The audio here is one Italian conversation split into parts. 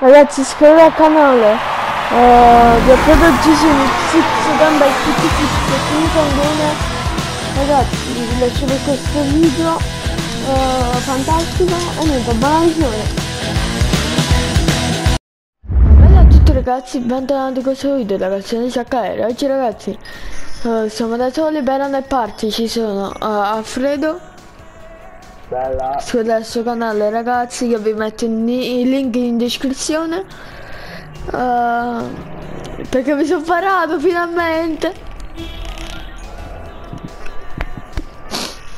Ragazzi iscrivetevi al canale. Uh, vi approdo Gisini Six Gamba e tutti Six finito bene. Ragazzi vi lascio per questo video uh, fantastico e niente, buona visione. Bella a tutti ragazzi, bentornati in questo video ragazzi, di HR. Oggi ragazzi uh, siamo da soli, per nel party ci sono Alfredo Bella. Iscrivetevi al suo canale ragazzi che vi metto il link in descrizione. Uh, Perché mi sono parato finalmente.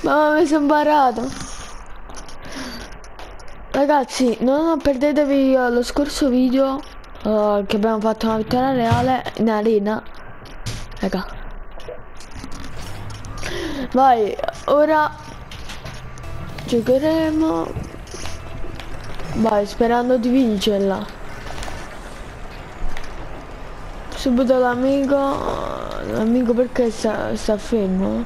Mamma mi sono parato. Ragazzi non perdetevi lo scorso video uh, Che abbiamo fatto una vittoria reale in arena. Raga. Vai ora Giocheremo. Vai, sperando di vincerla. Subito l'amico. L'amico perché sta, sta fermo?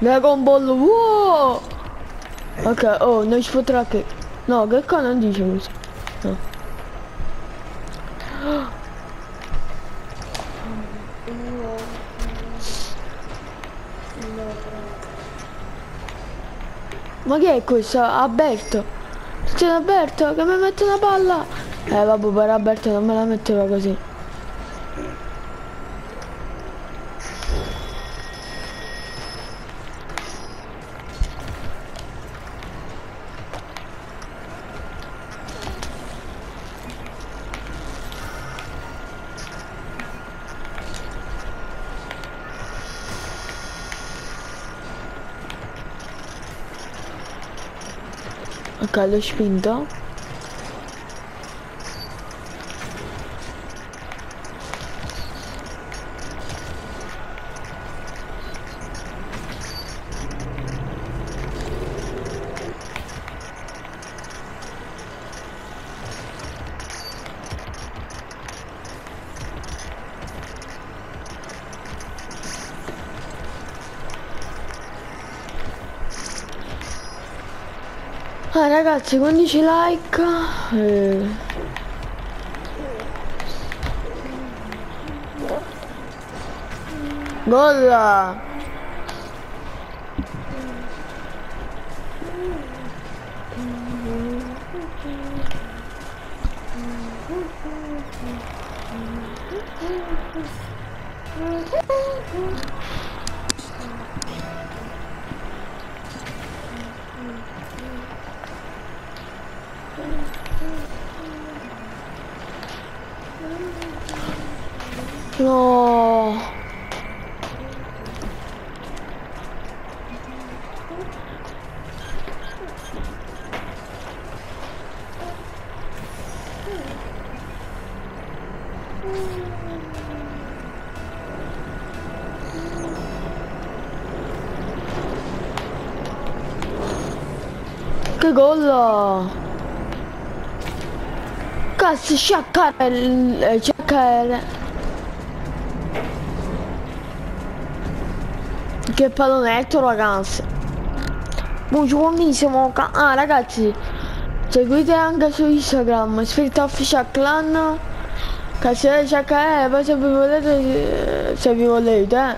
Dragon Ball. Wow! Ok, oh, non ci potrà che. No, che qua non dice così. No. Ma che è questo? Alberto? C'è Alberto che mi mette una palla? Eh vabbè per Alberto non me la metteva così. Ok, l'ho Ah ragazzi 15 like eh. Gol No. Che gol! Cazzo, sciaccare, sciaccare. Che pallonetto ragazzi Buongiornissimo Ah ragazzi Seguite anche su Instagram Sfilta Official Clan Cassiere HE Poi se vi volete Se vi volete eh.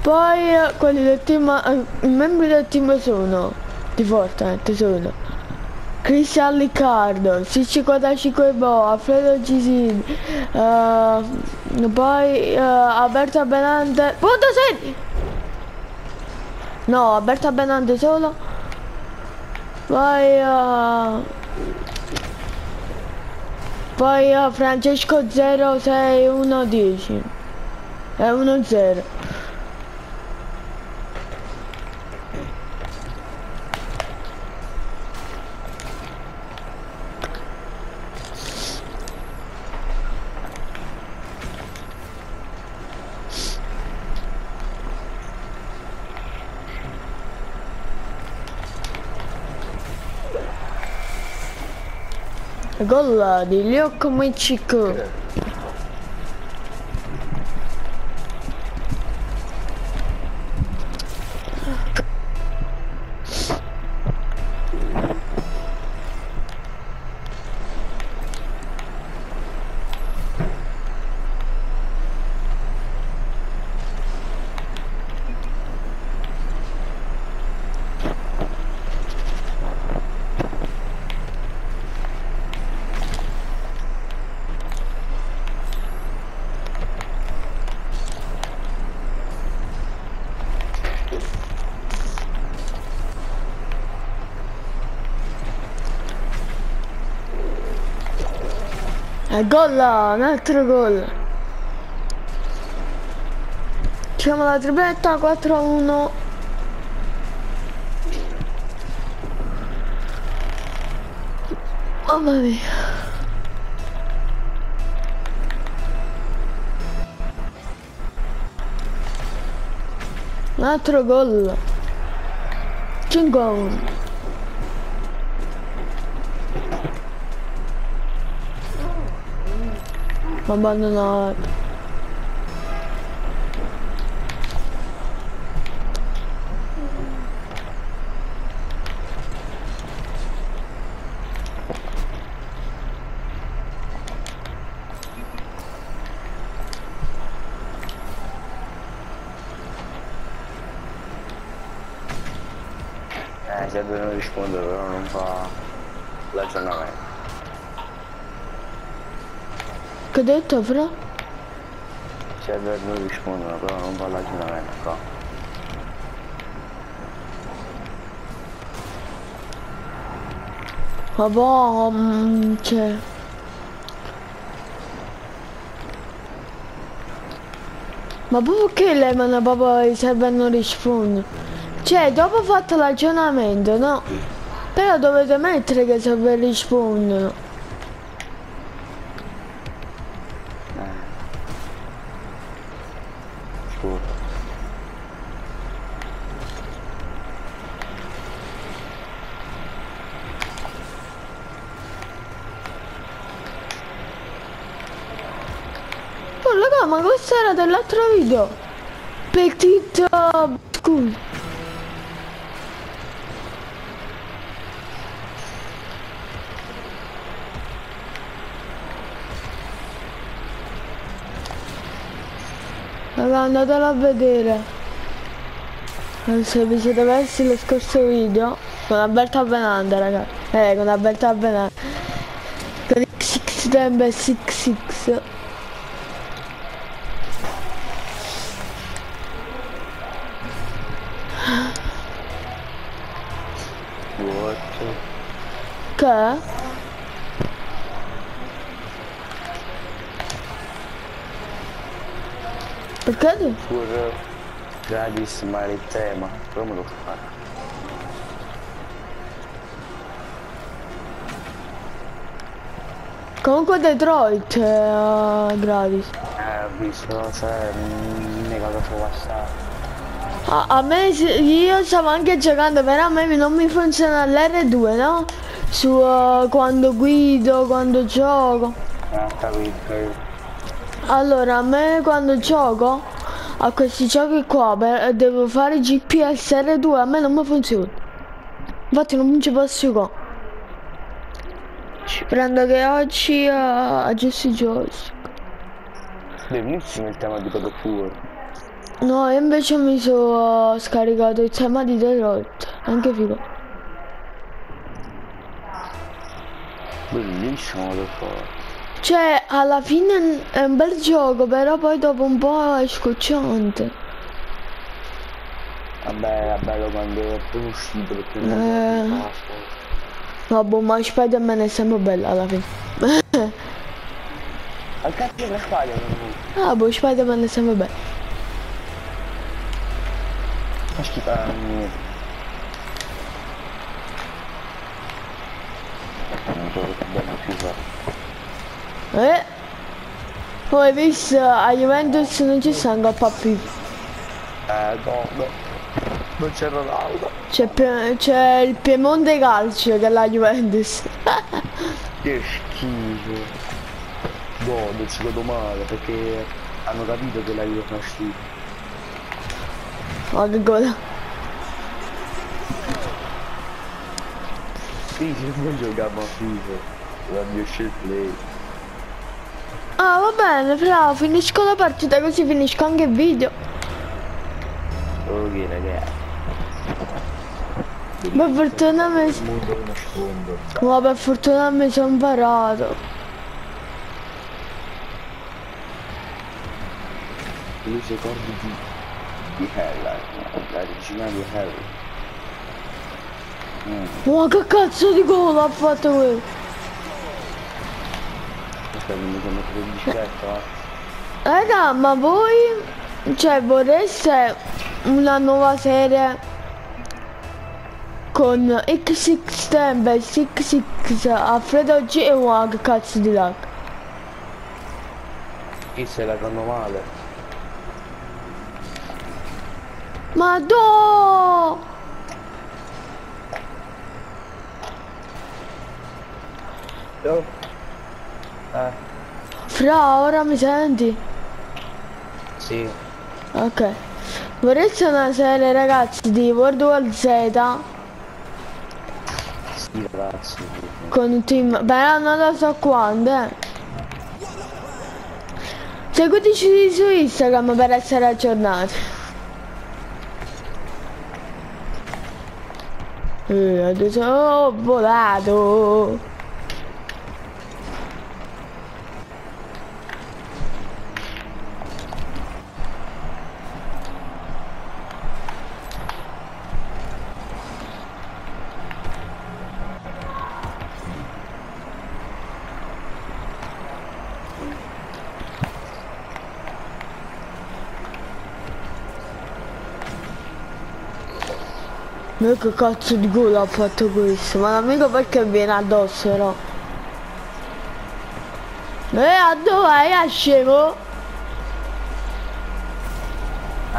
Poi quelli del team eh, I membri del team sono Di Fortnite sono Cristian Riccardo, C55 Bo, Alfredo Gisini, uh, poi uh, Alberto Benante, punto 6! No, Alberto Benante solo. Poi... Uh... Poi uh, Francesco 06110. È 1-0. Gol di Leo Komicic. E gol, un altro gol. Facciamo la tripletta 4-1. Mamma mia. Un altro gol. 5-1. Abbandonato. Eh, serve non rispondere, però non fa l'aggiornamento. Che hai detto, fra? Serve non rispondono, però non fa l'aggiornamento qua. Ma boh, mm, cioè... Ma proprio che lei manda proprio i server non risponde? Cioè, dopo ho fatto l'aggiornamento, no? Però dovete mettere che i server rispondono. Raga, ma questo era dell'altro video. Petit uh, School. Raga, andatelo a vedere. Non so Se vi siete persi lo scorso video, con Alberto Benanda, raga. Eh, con Alberto Benanda. Con XXDMB66. Che? Perché? Pur gratis mare il tema, come lo fare? Comunque Detroit è uh, gratis. Eh, ho visto, cioè, mega cosa passare. A, a me io stavo anche giocando, però a me non mi funziona l'R2, no? Su uh, quando guido, quando gioco. Allora, a me quando gioco a questi giochi qua per- devo fare GPS R2, a me non mi funziona. Infatti non ci posso giocare. Ci prendo che oggi uh, aggiusto i joystick. Bellissimo il tema di God of War. No, io invece mi sono scaricato il tema di Detroit, anche figo. Bellissimo of War. Cioè, alla fine è un bel gioco, però poi dopo un po' è scocciante. Vabbè, è bello quando è appena uscito perché Eh. non è basta. Vabbè, ma Spider-Man è sempre bello alla fine. Al cazzo spagna non ah, boh, Spider-Man è sempre bello. fa schifo a niente. Bello FIFA. Eh? Hai visto, a Juventus non ci sta un coppa più. Eh, no, no. Non c'è Ronaldo. C'è, il Piemonte Calcio che è la Juventus. Che schifo. No, non ci vedo male perché hanno capito che la Juve fa schifo. Ma che cosa? Sì, se non giocavo a FIFA, la mia play. Ah, va bene, fra, finisco la partita così finisco anche il video. Ok ragazzi. Per fortuna mi... Ma per fortuna mi sono imparato. Tu sei cordi di... di Hell, la regina di Hell. Ma che cazzo di gol ha fatto quello? bicicletta, va. Raga, ma voi, cioè, vorreste una nuova serie con XX Tempest, XX, Alfredo G e che cazzo di lag? Chi se la fanno male? Ma do! Oh. Eh, Fra, ora mi senti? sì. Ok. Vorreste una serie, ragazzi, di World War Z Sì, ragazzi. con un team... Beh, non lo so quando, eh. Seguiteci su Instagram per essere aggiornati. Eh, adesso ho volato. Ma che cazzo di culo ha fatto questo? Ma non mica perché viene addosso però. E a dove vai a scemo?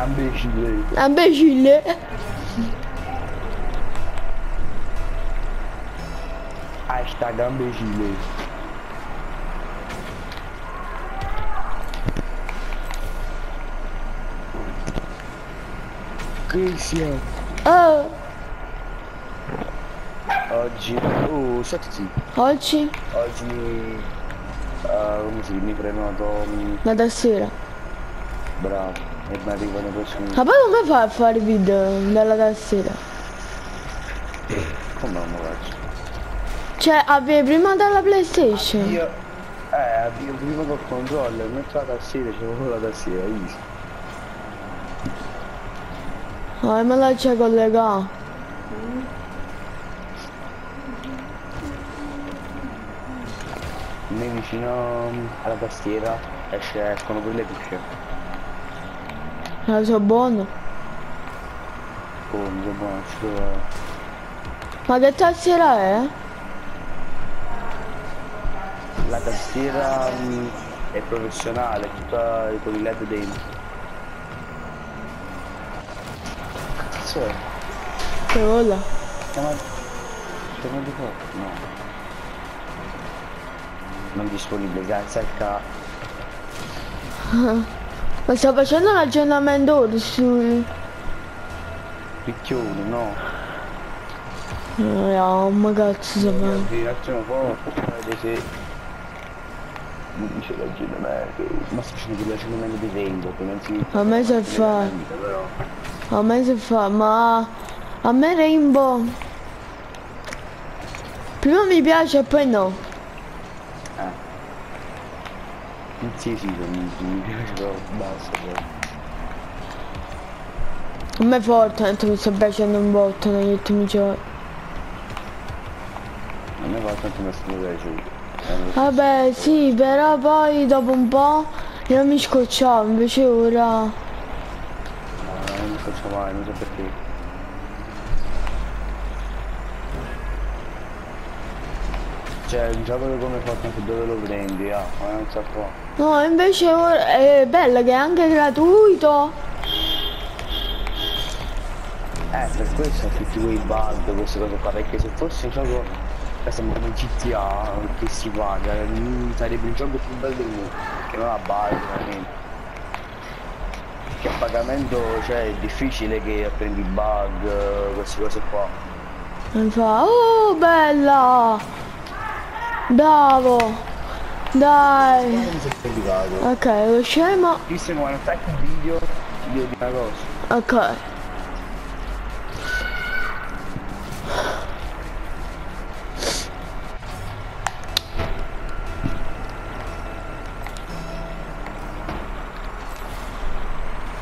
Imbecille. Imbecille. Hashtag imbecille. Che sia? Oh, Oggi... Oh, senti oggi? Oggi... eh, come si? Mi prenoto... mm, Ma da sera. Bravo. E mi arrivano persone... Ma poi come fai a fare video dalla tastiera? Come non lo faccio? Cioè, avvi prima dalla PlayStation? Io... Eh, io prima col controller, metto la tastiera, c'è proprio la tastiera, easy. Ah, me la c'è collegata. A me vicino mm, alla tastiera esce, escono pure le cuffie. La so buono. Oh, so buono, ci devo... Ma che tastiera è? La tastiera mm, è professionale, tutta con i led dentro. Cazzo è? Che vola? Chiama... Chiama di qua? No. Non disponibile, grazie al ca... Ma sta facendo l'aggiornamento ora su... Picchione, no. No, ma cazzo fa? Reazione forte, vede se... Mi dice l'aggiornamento, ma sta facendo quell'aggiornamento di tempo che non si... A me si fa, a me si fa, ma a me Rainbow prima mi piace e poi no. Eh. Sì, sì, mi, mi piace però basta però. A me Fortnite mi sta piacendo un botto negli ultimi giorni. A me tanto mi sta so. Vabbè sì, però poi dopo un po' io mi scocciavo, invece ora... No, non mi faccio mai, non so perché. Cioè, gioco come Fortnite dove lo prendi, ah, ma non so qua. No, invece è bello che è anche gratuito. Eh, per questo ho tutti quei bug, queste cose qua, perché se fosse un gioco che sembra come GTA che si paga, mm, sarebbe il gioco più bello del mondo, che non ha bug veramente. Che a pagamento cioè è difficile che prendi bug, queste cose qua. Mi fa, oh bella! Bravo! Dai! Ok, lo scemo. Quando attacchi il video, ti devo dire una cosa. Ok.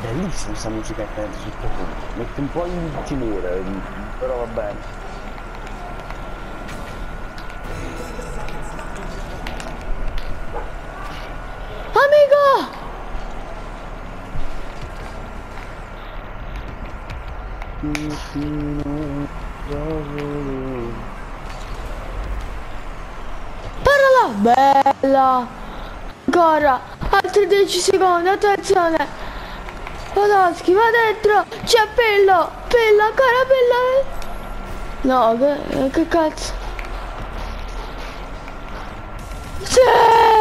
Bellissima questa musica che entra sul profondo. Mette un po' in timore, però va bene. Fino a Parlala! Bella! Ancora! Altri 10 secondi, attenzione! Podolski, va dentro! C'è Pillo! Pillo, ancora Pillo! No, che, che cazzo? Sì!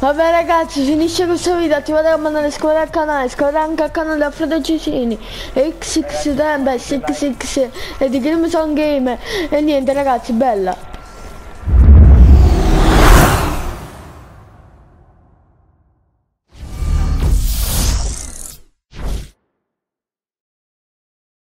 Vabbè ragazzi, finisce questo video, attivate la campanella, iscrivetevi al canale, iscrivetevi anche al canale di Alfredo Cecini, XX Tempe, XX e di Game Song Game. E niente ragazzi, bella!